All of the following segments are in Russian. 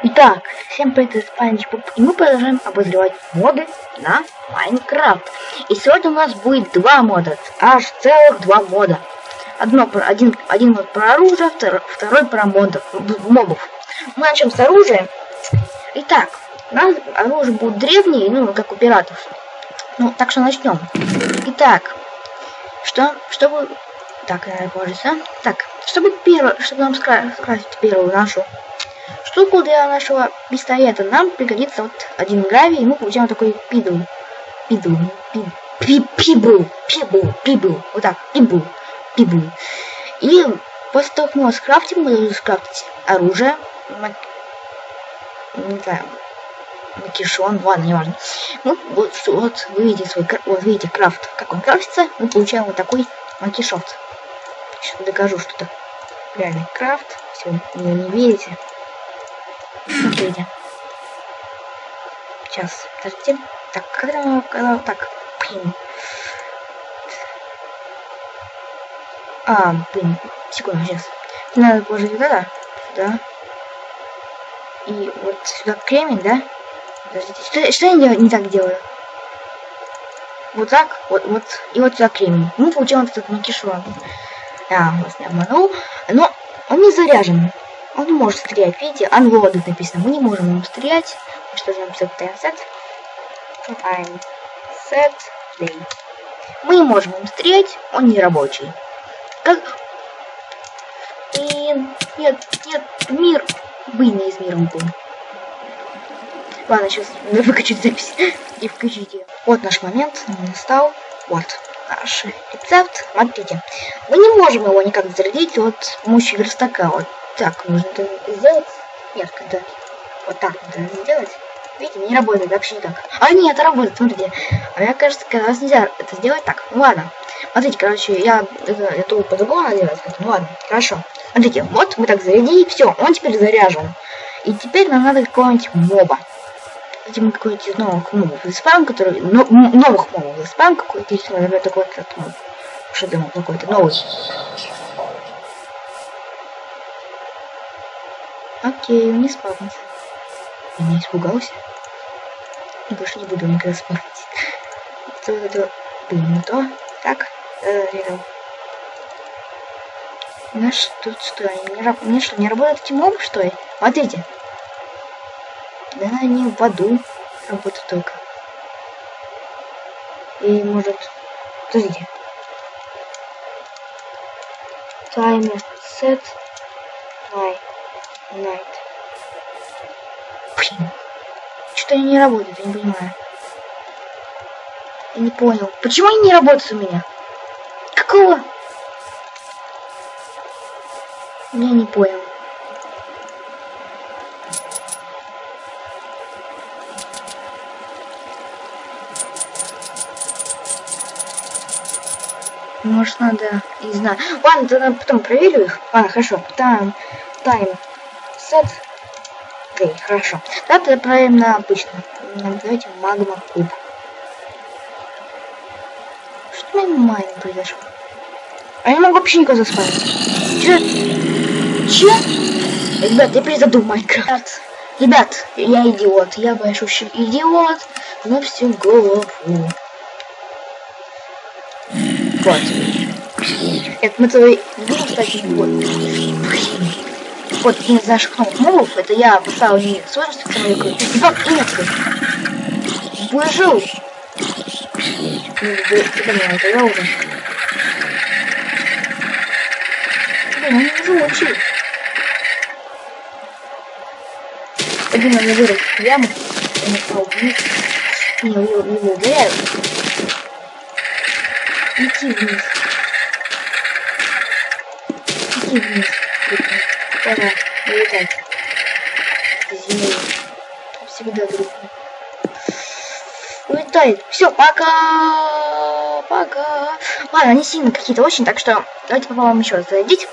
Итак, всем привет, это Спанч и мы продолжаем обозревать моды на Майнкрафт. И сегодня у нас будет два мода, аж целых два мода. Одно один, один мод про оружие, второй, второй про модов, мобов. Мы начнем с оружия. Итак, у нас оружие будет древнее, ну, как у пиратов. Ну, так что начнем. Итак, что, чтобы... Так, я пользуюсь, Так, чтобы первое, чтобы нам скрасить первую нашу штуку для нашего пистолета нам пригодится вот один гравий, и мы получаем такой пидл. Пидл. Пибл. Пибл. Пибл. Вот так. Пибл. Пибл. И после того, как мы его скрафтим, мы должны скрафтить оружие. Не знаю. Макишон, ладно, не важно. Ну, вот, вот вы видите свой, вот видите крафт, как он крафтится, мы получаем вот такой макишот. Сейчас докажу, что это реальный крафт. Все, не видите. Смотрите. Сейчас, подождите. Так, когда мы... Когда, так, блин. А, блин, секунду, сейчас. Надо положить вот это сюда. И вот сюда кремень, да? Подождите, что, что я не, не так делаю? Вот так, вот, вот, и вот сюда кремень. Мы получаем вот этот макишон. Да, вас не обманул. Но он не заряжен. Он не может стрелять. Видите, unloaded написано. Мы не можем ему стрелять. Что же написать time set? Time set play. Мы не можем ему стрелять. Он не рабочий. Как... Блин, нет, нет, мир. Блин, из мира был. Ладно, сейчас выкачу запись и включите. Вот наш момент настал. Вот наш рецепт. Смотрите. Мы не можем его никак зарядить с помощью верстака. Вот так нужно сделать. Нет, когда вот так надо сделать. Видите, не работает вообще никак. А нет, работает, смотрите. А мне кажется, раз нельзя это сделать так. Ну ладно. Смотрите, короче, я это, это по-другому надо делать. Ну ладно, хорошо. Смотрите, вот мы так зарядили, все, он теперь заряжен. И теперь нам надо какого-нибудь моба. Мы какой-нибудь из новых мобов заспам, который... Но, новых мобов заспам какой-то, если, например, такой вот моб. Что думал, какой-то новый. Окей, он не спавнится. Я не испугался. Больше не буду никогда спавнить. Это, это, блин, не то. Так, зарядил. Наш тут что, не, не, что, не работает эти мобы, что ли? Смотрите. Да они в аду работают только. И может... Подождите. Таймер set Что-то они не работают, я не понимаю. Я не понял. Почему они не работают у меня? Какого? Я не понял. Может надо, не знаю. Ладно, тогда потом проверю их. Ладно, хорошо. Там, тайм set. Окей, хорошо. Давайте отправим на обычно. Давайте магма куб. Что на майне произошло? А я могу вообще никого заспавить. Че? Че? Ребят, я перезаду Майнкрафт. Ребят, я идиот. Я большущий идиот на всю голову. Вот. Это мы твои... Ну, кстати, вот вот один из наших новых мобов, это я поставил не сложность человека, два клетки. Выжил. Блин, это я уже. Блин, он не живучий. Один он не вырос в яму, он упал вниз. Не, его, его ударяют. Лети вниз. Лети вниз. Пора улетать. Земли. Всегда друг. Улетает. Все, пока. Пока. Ладно, они сильно какие-то очень, так что давайте попробуем еще раз зайдите.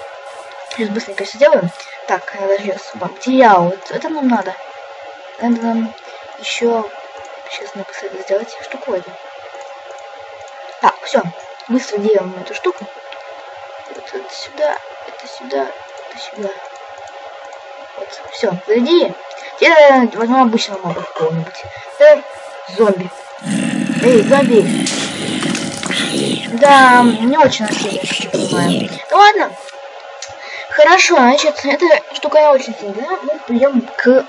Сейчас быстренько все сделаем. Так, надо сейчас материал. Вот это нам надо. Надо нам еще сейчас написать сделать штуку эту. Так, все. Быстро делаем эту штуку. Вот это сюда, это сюда, это сюда. Все, заведи. Теперь возьмем обычного моба какого-нибудь. Эй, зомби. Эй, зомби. Да, не очень я понимаю. Ну ладно. Хорошо, значит, эта штука я очень сильная. Мы придем к...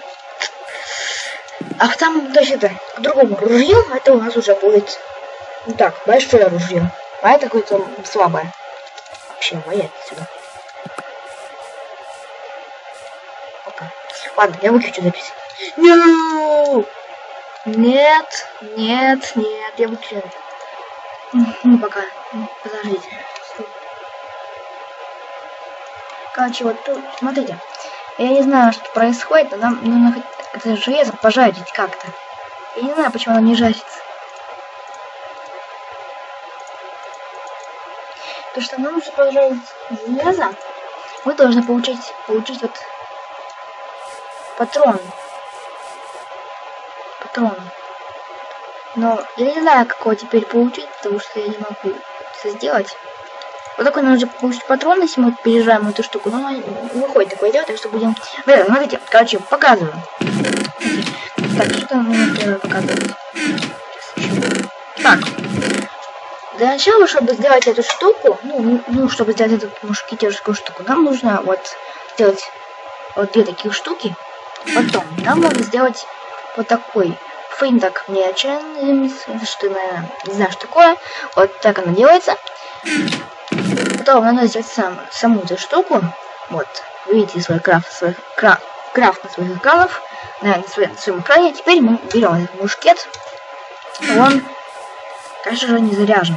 А там, это, к другому ружью, это у нас уже будет... Ну так, большое ружье. А это какое-то слабое. Вообще, моя сюда. Ладно, я выключу запись. Нет, нет, нет, нет, я выключу. Ну, пока. Подождите. Короче, вот тут, смотрите. Я не знаю, что происходит, но нам нужно это железо пожарить как-то. Я не знаю, почему оно не жарится. То, что нам нужно пожарить железо, мы должны получить, получить вот патрон. Патрон. Но я не знаю, какого теперь получить, потому что я не могу это сделать. Вот такой нужно получить патроны, если мы переезжаем эту штуку. Но выходит такое дело, так что будем... Да, смотрите, короче, показываю. Так, что нам нужно показывать? Так. Для начала, чтобы сделать эту штуку, ну, ну чтобы сделать эту мушкетерскую штуку, нам нужно вот сделать вот две таких штуки. Потом нам нужно сделать вот такой финтак мечен, что, наверное, не знаю, что такое. Вот так она делается. Потом надо сделать сам, саму эту штуку. Вот, видите свой крафт, свой крафт, крафт на своих экранов, на, на, своем, на своем экране. Теперь мы берем этот мушкет. Он, конечно же, не заряжен.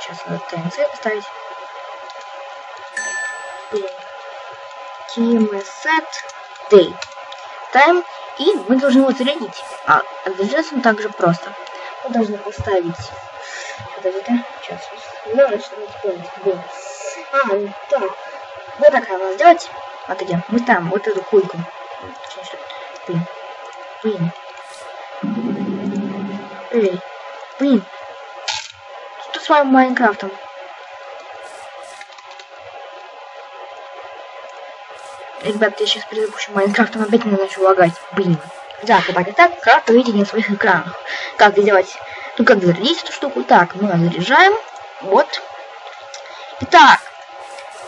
Сейчас надо таймцель поставить. Set Day. Time. И мы должны его зарядить. А заряжаться он также просто. Мы должны поставить Подожди, сейчас. Надо что-нибудь помнить. Было. А, так. Вот так надо сделать. Смотрите, мы там вот эту хуйку. Блин. Блин. Эй. Блин. Что с моим Майнкрафтом? Ребята, я сейчас перезапущу Майнкрафт, он опять начал лагать. Блин. Да, так так, как вы видите на своих экранах. Как сделать ну как зарядить эту штуку? Так, мы заряжаем. Вот. Итак,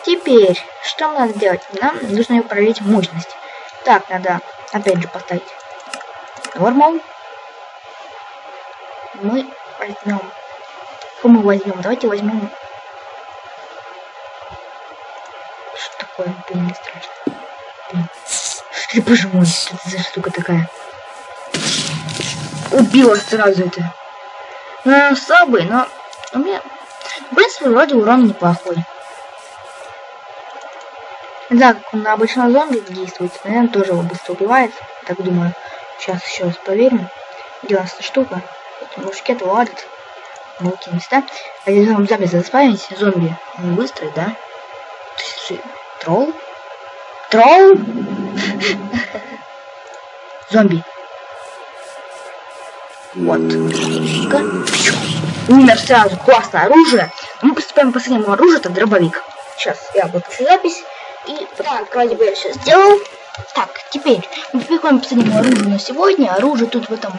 теперь, что надо делать? Нам нужно ее проверить мощность. Так, надо опять же поставить нормал. Мы возьмем. Что мы возьмем? Давайте возьмем. Что такое? Блин, страшно. Блин. Боже мой, что это за штука такая? Убила сразу это. Ну, слабый, но у меня, в принципе, вроде урон неплохой. Да, как он на обычного зомби действует, наверное, тоже его быстро убивает. Так думаю. Сейчас еще раз проверим. Где у нас эта штука? Вот мушкет ладит. Мелкие места. А если вам зомби заспавить, зомби, он быстрый, да? Тролл? Тролл? Зомби. Вот. Умер сразу. Классное оружие. Мы приступаем к последнему оружию. Это дробовик. Сейчас я выключу запись. И так, вроде бы я все сделал. Так, теперь мы переходим к последнему оружию на сегодня. Оружие тут в этом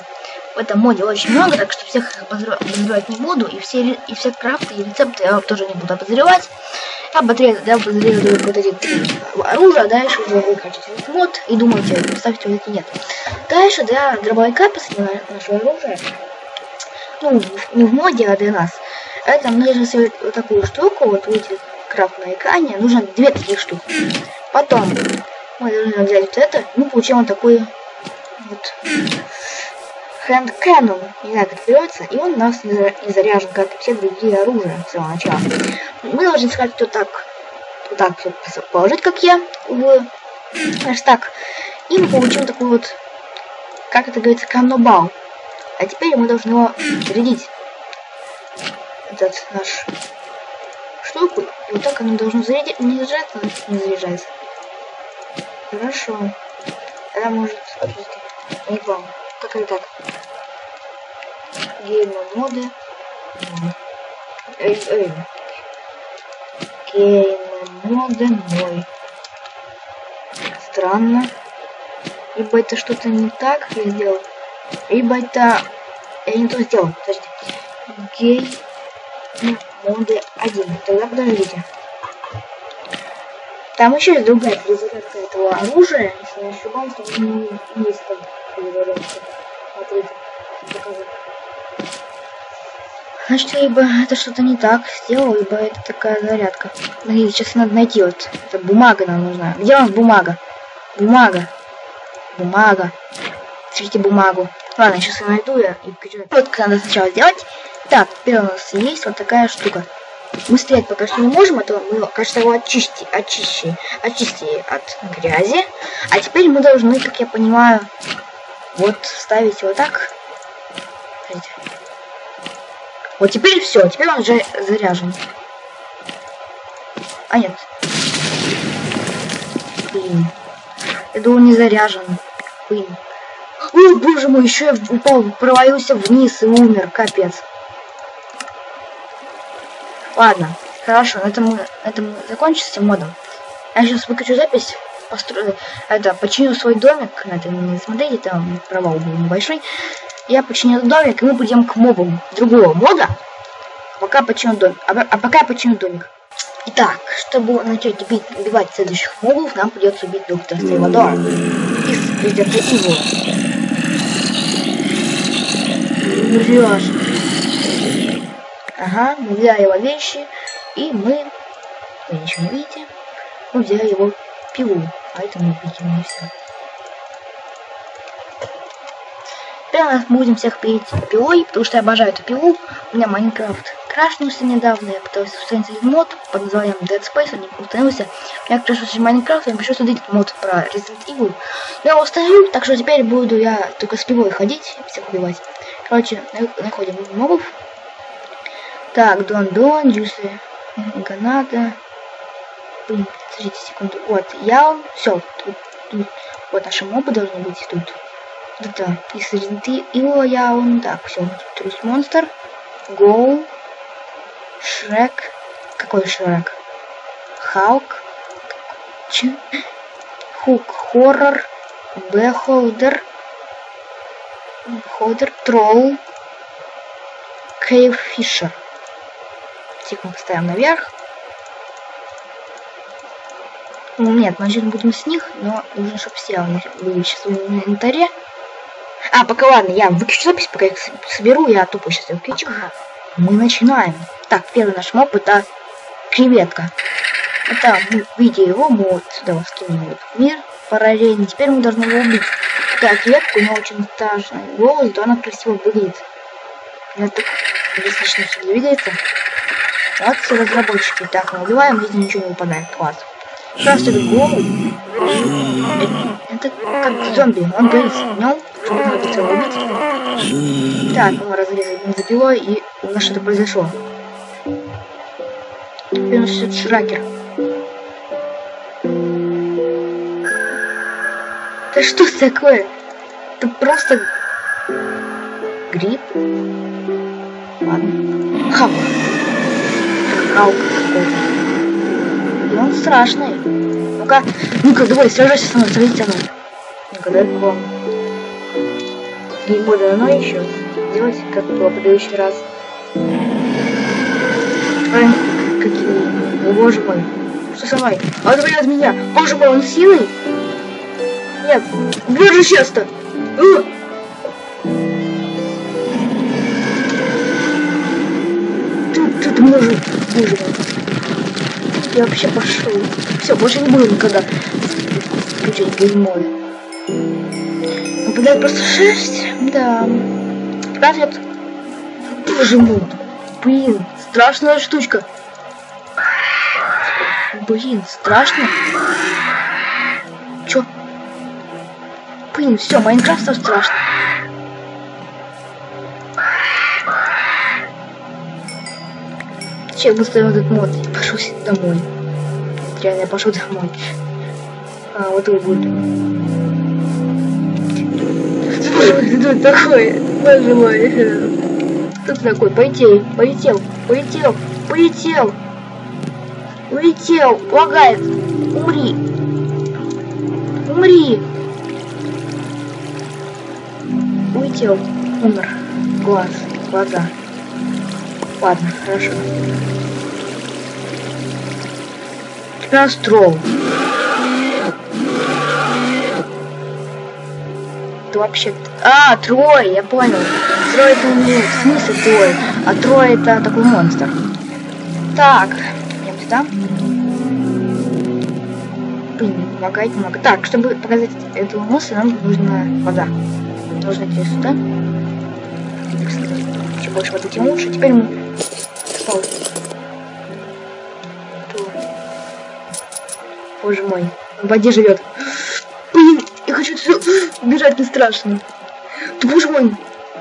в этом моде очень много, так что всех обозревать не буду. И все, и все крафты и рецепты я тоже не буду обозревать. Я батарея, я обозреваю вот эти три оружия, а дальше уже вы этот мод и думаете, ставьте его или нет. Дальше для дробовика последнее наше оружие. Ну, не в моде, а для нас. Это нужно сделать вот такую штуку, вот видите, крафт на экране. Нужно две таких штуки. Потом мы должны взять вот это, мы получим вот такой вот Hand Cannon, не знаю, как берется, и он у нас не заряжен, как и все другие оружия с самого начала. Мы должны сказать, что так, вот так положить, как я, в так, и мы получим такой вот, как это говорится, каннобал. А теперь мы должны его зарядить. Этот наш штуку, и вот так оно должно зарядить, не заряжаться, не заряжается. Хорошо. Тогда может, не помню. Или так. Гейм моды. Эй, эй. Гейм моды мой. Странно. Либо это что-то не так я сделал, либо это я не то сделал. Подождите. Гей моды 1. Тогда подождите. Там еще есть другая перезарядка этого оружия, если не ошибаюсь, там есть там перезарядка. Смотрите, покажу. Значит, либо это что-то не так сделал, либо это такая зарядка. Смотрите, сейчас надо найти вот. Это бумага нам нужна. Где у нас бумага? Бумага. Бумага. Ищите бумагу. Ладно, сейчас я найду я и покажу. Вот надо сначала сделать. Так, теперь у нас есть вот такая штука. Мы стрелять пока что не можем, а то мы, кажется, его очисти, очищи, очистили от грязи. А теперь мы должны, как я понимаю, вот ставить вот так. Вот теперь все, теперь он уже заряжен. А нет. Блин. Я думал, не заряжен. Блин. Ой, боже мой, еще я упал, провалился вниз и умер, капец. Ладно, хорошо, на этом, на этом закончится модом. Я сейчас выключу запись, построю, это, починю свой домик, на это не смотрите, там провал был небольшой. Я починю домик, и мы пойдем к мобам другого мода. Пока починю домик, а, а пока я починю домик. Итак, чтобы начать бить, убивать следующих мобов, нам придется убить доктора Сальвадора из Resident Evil. Врешь. Ага, мы взяли его вещи, и мы, вы ничего не видите, мы взяли его пилу, видим не все. Теперь мы будем всех пилить пилой, потому что я обожаю эту пилу. У меня Майнкрафт крашнулся недавно, я пытался установить мод под названием Dead Space, он не установился. Я крашнулся Майнкрафт, я пишу смотреть мод про Resident Evil. Я его установил, так что теперь буду я только с пилой ходить, всех убивать. Короче, находим мобов. Так, Дон Дон, Джусы, Граната. Блин, подождите секунду. Вот, я, все, тут, тут, вот наши мобы должны быть тут. Это из Resident Evil я он, так, все, есть монстр, Гоу, Шрек, какой Шрек? Hulk, Ч... Hook, Horror, Beholder, Holder, Troll, Cave Fisher. Тихо поставим наверх. Ну, нет, начать будем с них, но нужно, чтобы все были сейчас в инвентаре. А, пока ладно, я выключу запись, пока их соберу, я тупо сейчас выключу. Ага. Мы начинаем. Так, первый наш моб это креветка. Это мы, видя его, мы вот сюда вот скинули вот мир параллельно. Теперь мы должны его убить. Такая креветка, у нее очень страшный голос, то она красиво выглядит. Я так достаточно все двигается. Все разработчики. Так, мы убиваем, если ничего не выпадает. Класс. Просто голову. Это, это как зомби. Он горит в нем, чтобы можно быстро убить. Так, мы разрезали бензопилой, и у нас что-то произошло. Теперь у нас идет шракер. Да что такое? Это просто гриб. Ладно. Хап. Халк какой-то. И он страшный. Ну-ка, ну-ка, давай, сражайся со мной, смотрите оно. Ну-ка, дай к вам. Геймбой дано еще. Делайте, как было в предыдущий раз. Ай, какие. О, боже мой. Что со мной? Отвали от меня. Боже мой, он силой? Нет. Боже, сейчас-то. Боже мой. Я вообще пошел. Все, больше не буду никогда включать геймой. Нападает просто шерсть. Да. Правят. Мой. Блин, страшная штучка. Блин, страшно. Чё? Блин, все, Майнкрафт страшно. Сейчас выставил этот мод и пошел домой. Реально, я пошел домой. А, вот тут будет. Что такое? Боже мой. Кто ты такой? Полетел, полетел, полетел, полетел. Улетел, лагает. Умри. Умри. улетел. Умер. Глаз. Глаза. Ладно, хорошо. Тебя строил. Это вообще... А, Трой, я понял. Трой это не... В смысле Трой? А Трой это такой монстр. Так. Идем сюда. Блин, не помогает, немного. Так, чтобы показать этого монстра, нам нужна вода. Нужно идти сюда. Чем больше воды, тем лучше. Теперь мы... Спал. Боже мой. В воде живет. Блин, я хочу отсюда убежать, не страшно. Да боже мой.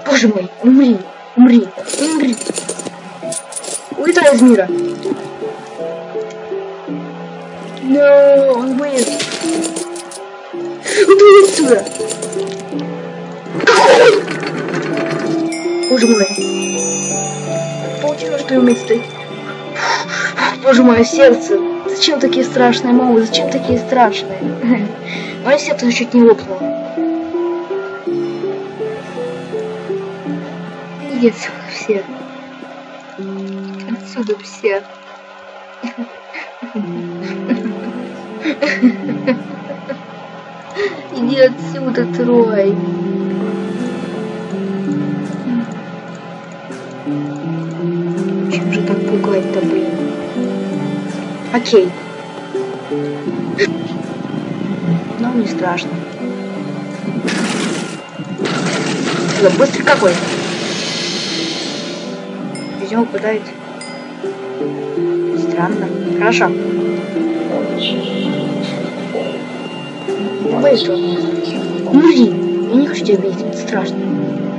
Боже мой. Умри. Умри. Умри. Улетай из мира. Но он вылез. Уйди отсюда. Боже мой. Стоять. Боже мое сердце. Зачем такие страшные мобы? Зачем такие страшные? Мое сердце чуть не лопнуло. Отсюда все. Отсюда все. Иди отсюда, Трой. Пугать-то, блин? Окей. Но не страшно. Да быстрый какой. Видимо, пытает. Странно. Хорошо. Быстро. Умри. Я не хочу тебя видеть. Это страшно.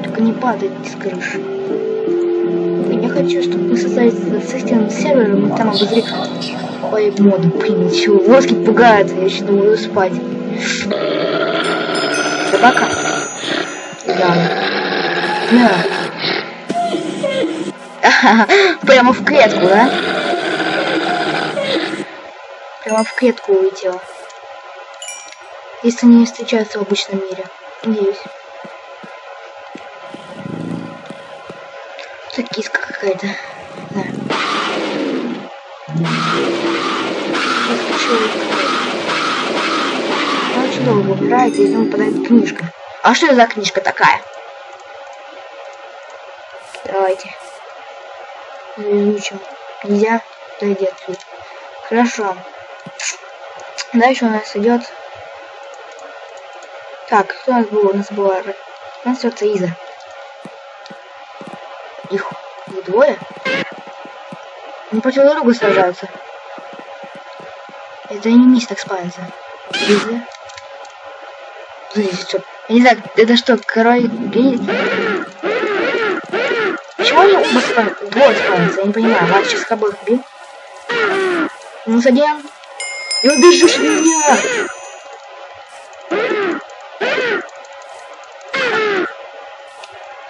Только не падай с крыши. Хочу, чтобы мы создали системным сервером, и там обозрели Ой, моду, блин, чего? Воски пугает, я еще думаю спать. Собака? Да. Да. Прямо в клетку, да? Прямо в клетку улетела. Если не встречаются в обычном мире. Надеюсь. Это киска какая-то. Да. Очень долго выбирается, из него выпадает книжка. А что это за книжка такая? Давайте. Изучим. Нельзя? Дойди отсюда. Хорошо. Дальше у нас идет... Так, кто у нас был? У нас была... У нас идет Иза. Двое? Они против друга сражаются. Это они вниз так спавнятся. Иза. Здесь что? Я не знаю, это что, король... Почему они оба спам... двое спавнятся? Я не понимаю. Ладно, сейчас их обоих убью. Ну, один. И убежишь меня!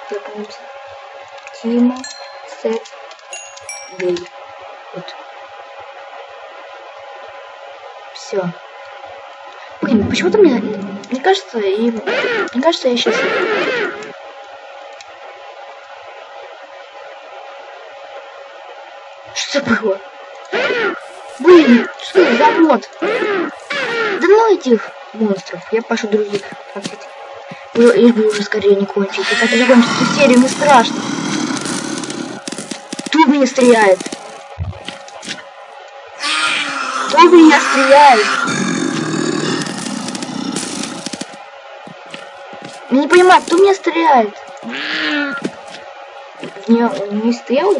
Запомните. Тима, Сет, Гей. Вот. Все. Блин, почему-то мне... Мне кажется, и... Мне кажется, я сейчас... Что было? Блин, что это за мод? Да ну этих монстров. Я пошел других. Лишь бы уже скорее не кончить. Как закончится серию, не страшно. Меня стреляет? Кто меня стреляет? Я не понимаю, кто меня стреляет? В он не стрелял?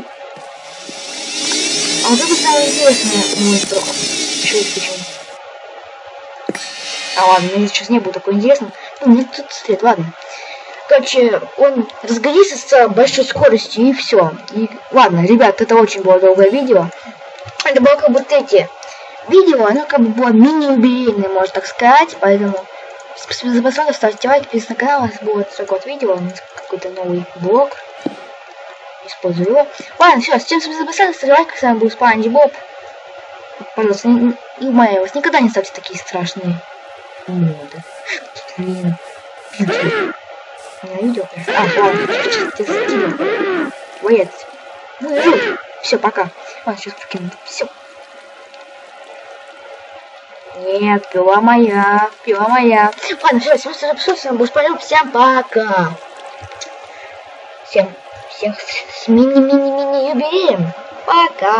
А вот это самое интересное монстр. Чуть почему. А ладно, мне сейчас не было такое интересно. Ну, мне тут стоит, ладно. Короче, он разгорится с большой скоростью и все. И ладно, ребят, это очень было долгое видео. Это было как бы третье видео, оно как бы было мини-юбилейное, можно так сказать, поэтому спасибо за просмотр, ставьте лайк, подписывайтесь на канал, у нас будет такое вот видео, какой-то новый блог. Использую его. Ладно, все, всем спасибо за просмотр, ставьте лайк, с вами был Спанч Боб. Пожалуйста, не, моя вас никогда не ставьте такие страшные моды. Блин. Ненавидел. А, ладно. Ты застил. Боец. Все, пока. Ладно, сейчас покину. Все. Нет, пила моя, пила моя. Ладно, все, все, все, все, всем господин, всем пока. Всем, всех с мини-мини-мини юбилеем. Пока.